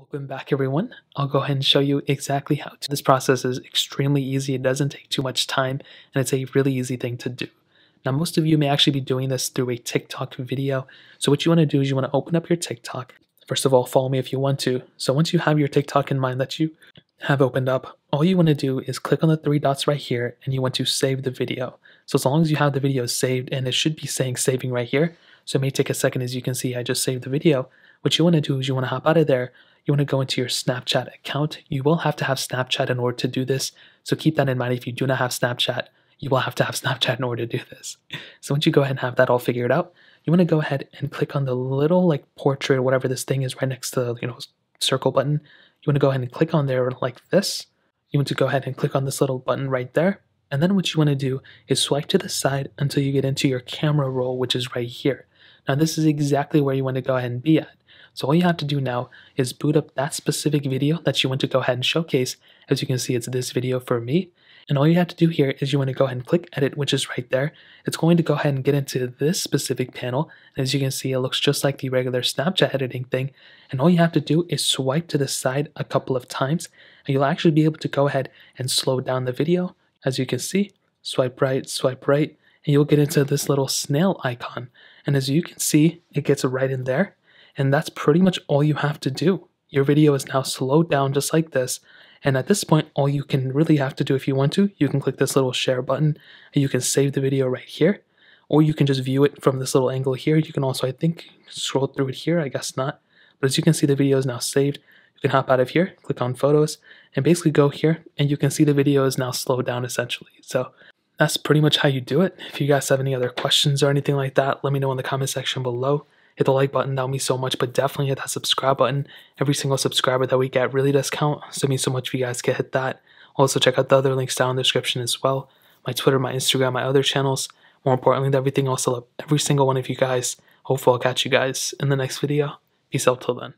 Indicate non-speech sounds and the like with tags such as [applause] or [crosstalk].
Welcome back everyone. I'll go ahead and show you exactly how to. This process is extremely easy, it doesn't take too much time, and it's a really easy thing to do. Now most of you may actually be doing this through a TikTok video, so what you want to do is you want to open up your TikTok. First of all, follow me if you want to. So once you have your TikTok in mind that you have opened up, all you want to do is click on the three dots right here and you want to save the video. So as long as you have the video saved, and it should be saying saving right here, so it may take a second as you can see I just saved the video, what you want to do is you want to hop out of there you want to go into your Snapchat account. You will have to have Snapchat in order to do this. So keep that in mind. If you do not have Snapchat, you will have to have [laughs] Snapchat in order to do this. So once you go ahead and have that all figured out, you want to go ahead and click on the little like portrait or whatever this thing is right next to the you know circle button. You want to go ahead and click on there like this. You want to go ahead and click on this little button right there. And then what you want to do is swipe to the side until you get into your camera roll, which is right here. Now this is exactly where you want to go ahead and be at. So all you have to do now is boot up that specific video that you want to go ahead and showcase. As you can see, it's this video for me. And all you have to do here is you want to go ahead and click edit, which is right there. It's going to go ahead and get into this specific panel. And as you can see, it looks just like the regular Snapchat editing thing. And all you have to do is swipe to the side a couple of times, and you'll actually be able to go ahead and slow down the video. As you can see, swipe right, swipe right, and you'll get into this little snail icon. And as you can see, it gets right in there. And that's pretty much all you have to do. Your video is now slowed down just like this. And at this point, all you can really have to do if you want to, you can click this little share button and you can save the video right here. Or you can just view it from this little angle here. You can also, I think, scroll through it here. I guess not. But as you can see, the video is now saved. You can hop out of here, click on photos, and basically go here, and you can see the video is now slowed down essentially. So that's pretty much how you do it. If you guys have any other questions or anything like that, let me know in the comment section below hit the like button, that would mean so much, but definitely hit that subscribe button. Every single subscriber that we get really does count, so it means so much if you guys can hit that. Also, check out the other links down in the description as well my Twitter, my Instagram, my other channels. More importantly everything else, I love every single one of you guys. Hopefully, I'll catch you guys in the next video. Peace out till then.